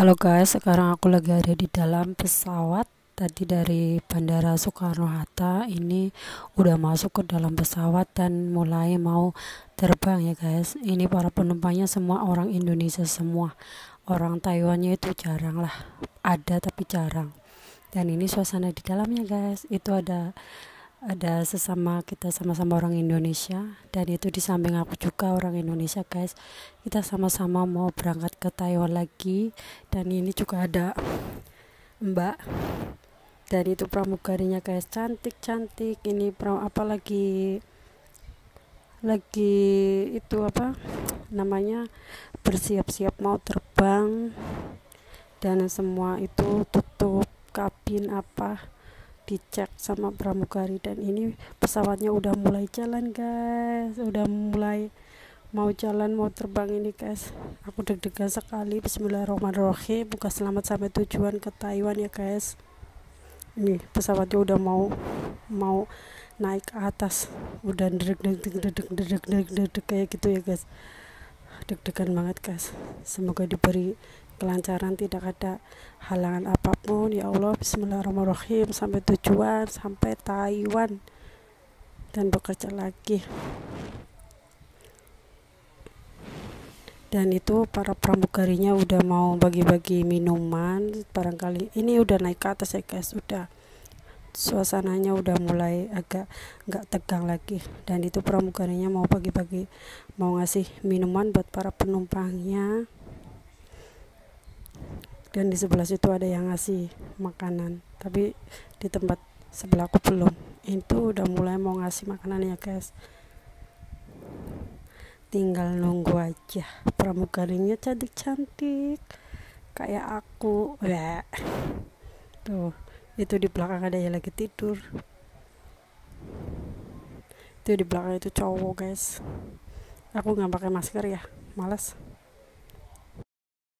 Halo guys, sekarang aku lagi ada di dalam pesawat tadi dari Bandara Soekarno-Hatta ini udah masuk ke dalam pesawat dan mulai mau terbang ya guys. Ini para penumpangnya semua orang Indonesia semua. Orang Taiwannya itu jarang lah ada tapi jarang. Dan ini suasana di dalamnya guys itu ada ada sesama kita sama-sama orang Indonesia dan itu di samping aku juga orang Indonesia guys. Kita sama-sama mau berangkat ke Taiwan lagi dan ini juga ada mbak. Dan itu pramugarinya guys. Cantik-cantik ini pra apa lagi? Lagi itu apa namanya? Bersiap-siap mau terbang. Dan semua itu tutup kabin apa dicek sama pramugari. Dan ini pesawatnya udah mulai jalan guys. Udah mulai mau jalan mau terbang ini guys. Aku deg-degan sekali. Bismillahirrahmanirrahim. Buka selamat sampai tujuan ke Taiwan ya guys. Ini pesawatnya udah mau mau naik ke atas. Udah deg deg deg deg deg deg deg kayak gitu ya guys. Deg-degan banget guys. Semoga diberi kelancaran tidak ada halangan apa pun. Ya Allah Bismillahirrahmanirrahim. Sampai tujuan sampai Taiwan. Dan bekerja lagi. Dan itu para pramugarinya udah mau bagi-bagi minuman. Barangkali ini udah naik ke atas ya guys. Udah suasananya udah mulai agak nggak tegang lagi. Dan itu pramugarinya mau bagi-bagi mau ngasih minuman buat para penumpangnya dan di sebelah situ ada yang ngasih makanan. Tapi di tempat sebelah aku belum. Itu udah mulai mau ngasih makanan ya guys. Tinggal nunggu aja. Pramugarinya cantik-cantik. Kayak aku. Ya tuh. Itu di belakang ada yang lagi tidur. Itu di belakang itu cowok guys. Aku nggak pakai masker ya. Males